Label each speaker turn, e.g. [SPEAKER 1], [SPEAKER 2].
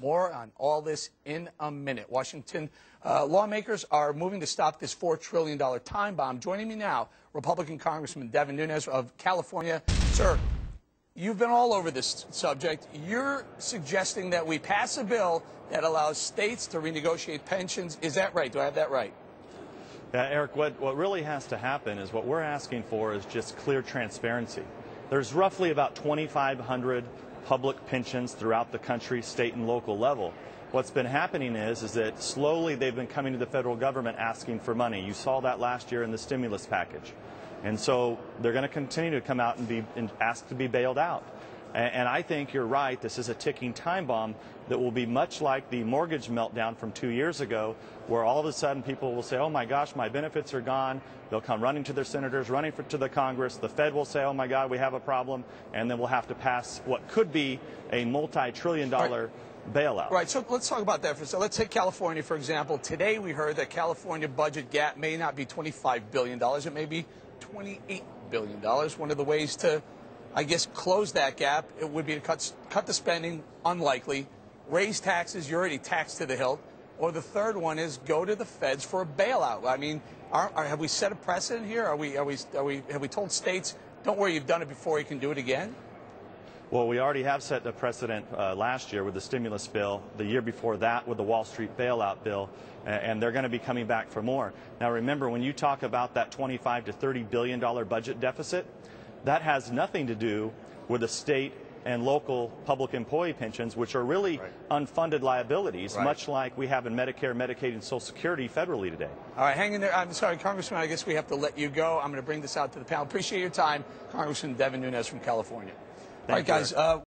[SPEAKER 1] More on all this in a minute. Washington uh, lawmakers are moving to stop this $4 trillion time bomb. Joining me now, Republican Congressman Devin Nunes of California. Sir, you've been all over this subject. You're suggesting that we pass a bill that allows states to renegotiate pensions. Is that right? Do I have that right?
[SPEAKER 2] Yeah, Eric, what, what really has to happen is what we're asking for is just clear transparency. There's roughly about 2,500 public pensions throughout the country, state and local level. What's been happening is, is that slowly they've been coming to the federal government asking for money. You saw that last year in the stimulus package. And so they're going to continue to come out and be and ask to be bailed out. And I think you're right. This is a ticking time bomb that will be much like the mortgage meltdown from two years ago, where all of a sudden people will say, oh my gosh, my benefits are gone. They'll come running to their senators, running for, to the Congress. The Fed will say, oh my God, we have a problem. And then we'll have to pass what could be a multi trillion dollar bailout.
[SPEAKER 1] Right. So let's talk about that for a second. Let's take California, for example. Today we heard that California budget gap may not be $25 billion, it may be $28 billion. One of the ways to I guess, close that gap, it would be to cut, cut the spending, unlikely, raise taxes, you're already taxed to the hilt, or the third one is go to the feds for a bailout. I mean, are, are, have we set a precedent here? Are we, are we, are we, have we told states, don't worry, you've done it before, you can do it again?
[SPEAKER 2] Well, we already have set a precedent uh, last year with the stimulus bill, the year before that with the Wall Street bailout bill, and they're going to be coming back for more. Now, remember, when you talk about that 25 to 30 billion dollar budget deficit, that has nothing to do with the state and local public employee pensions, which are really right. unfunded liabilities, right. much like we have in Medicare, Medicaid, and Social Security federally today.
[SPEAKER 1] All right, hang in there. I'm sorry, Congressman, I guess we have to let you go. I'm going to bring this out to the panel. Appreciate your time, Congressman Devin Nunes from California.
[SPEAKER 2] Thank
[SPEAKER 1] All right, guys.